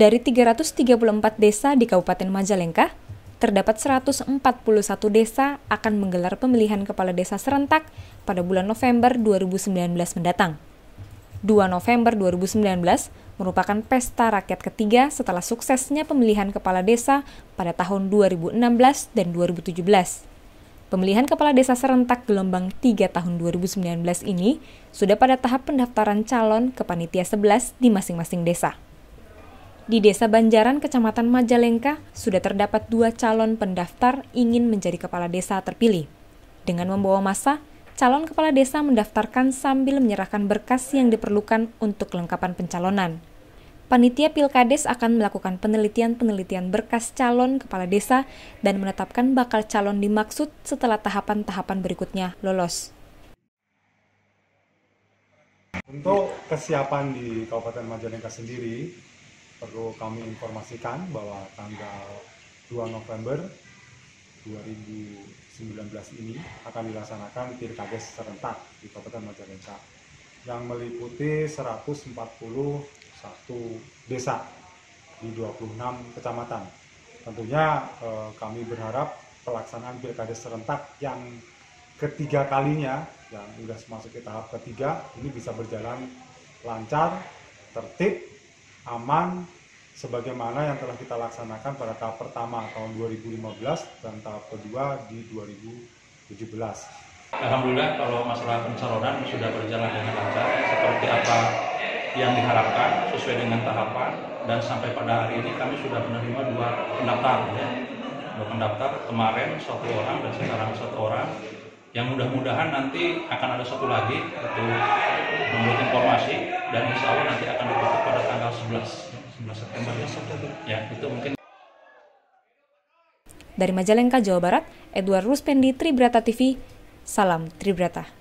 Dari 334 desa di Kabupaten Majalengka, terdapat 141 desa akan menggelar pemilihan kepala desa serentak pada bulan November 2019 mendatang. 2 November 2019 merupakan pesta rakyat ketiga setelah suksesnya pemilihan kepala desa pada tahun 2016 dan 2017. Pemilihan kepala desa serentak gelombang 3 tahun 2019 ini sudah pada tahap pendaftaran calon ke panitia 11 di masing-masing desa. Di Desa Banjaran, Kecamatan Majalengka, sudah terdapat dua calon pendaftar ingin menjadi kepala desa terpilih. Dengan membawa masa, calon kepala desa mendaftarkan sambil menyerahkan berkas yang diperlukan untuk kelengkapan pencalonan panitia Pilkades akan melakukan penelitian-penelitian berkas calon kepala desa dan menetapkan bakal calon dimaksud setelah tahapan-tahapan berikutnya lolos. Untuk kesiapan di Kabupaten Majalengka sendiri, perlu kami informasikan bahwa tanggal 2 November 2019 ini akan dilaksanakan Pilkades serentak di Kabupaten Majalengka yang meliputi 141 desa di 26 kecamatan. Tentunya eh, kami berharap pelaksanaan pilkada serentak yang ketiga kalinya yang sudah masuk ke tahap ketiga ini bisa berjalan lancar, tertib, aman, sebagaimana yang telah kita laksanakan pada tahap pertama tahun 2015 dan tahap kedua di 2017. Alhamdulillah kalau masalah pencalonan sudah berjalan dengan lancar seperti apa yang diharapkan sesuai dengan tahapan dan sampai pada hari ini kami sudah menerima dua pendaftar ya. Dua pendaftar kemarin satu orang dan sekarang satu orang yang mudah-mudahan nanti akan ada satu lagi untuk membuat informasi dan insya Allah nanti 11 11 September 11 September. Ya itu mungkin. Dari Majalengka Jawa Barat Edward Ruspendi Tribrata TV Salam Tribrata.